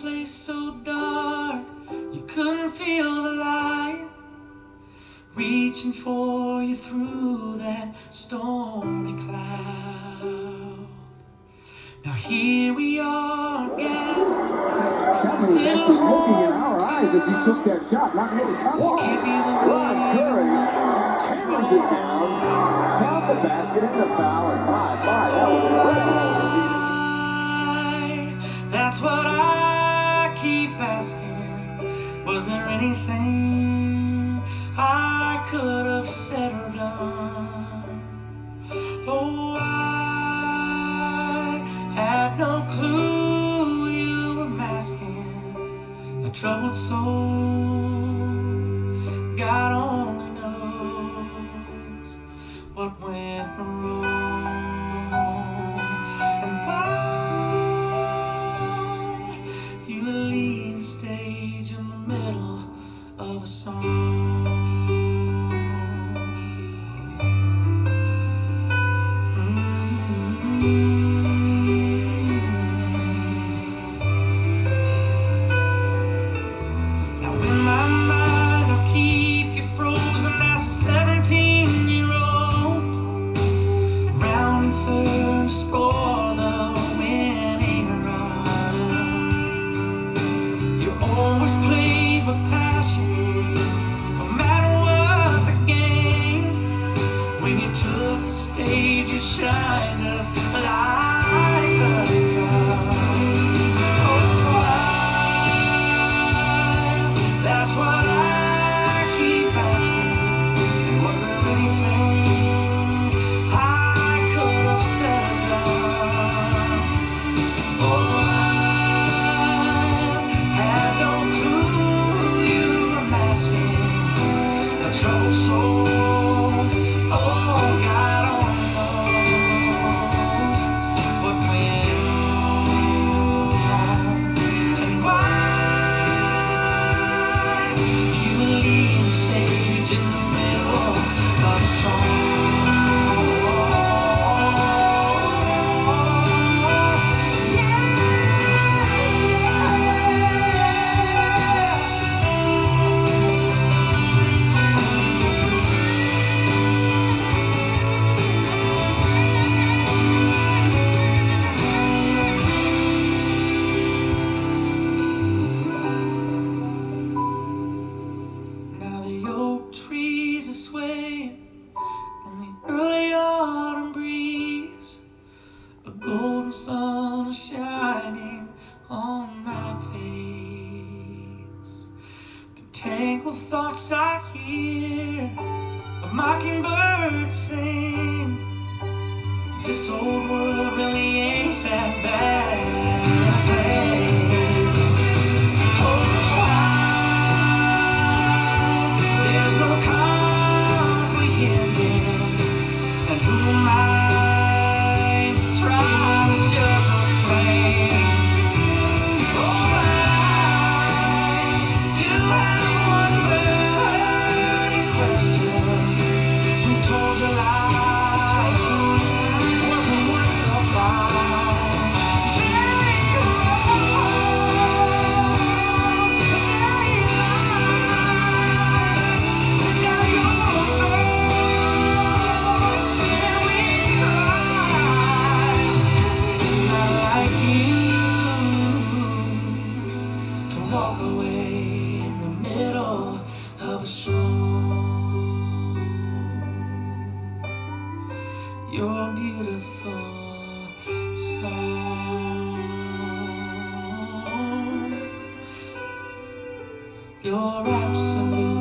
place so dark you couldn't feel the light reaching for you through that stormy cloud. Now here we are again. That was actually looking in our eyes as he took that shot. Not really This can't be the way Curry you hammers it down, count the basket and the foul, That's what I keep asking. Was there anything I could have said or done? Oh, I had no clue you were masking a troubled soul. God only golden sun shining on my face. The tangled thoughts I hear, a mockingbird sing. This old world really ain't that bad. Oh, a Walk away in the middle of a song. You're beautiful song. You're absolutely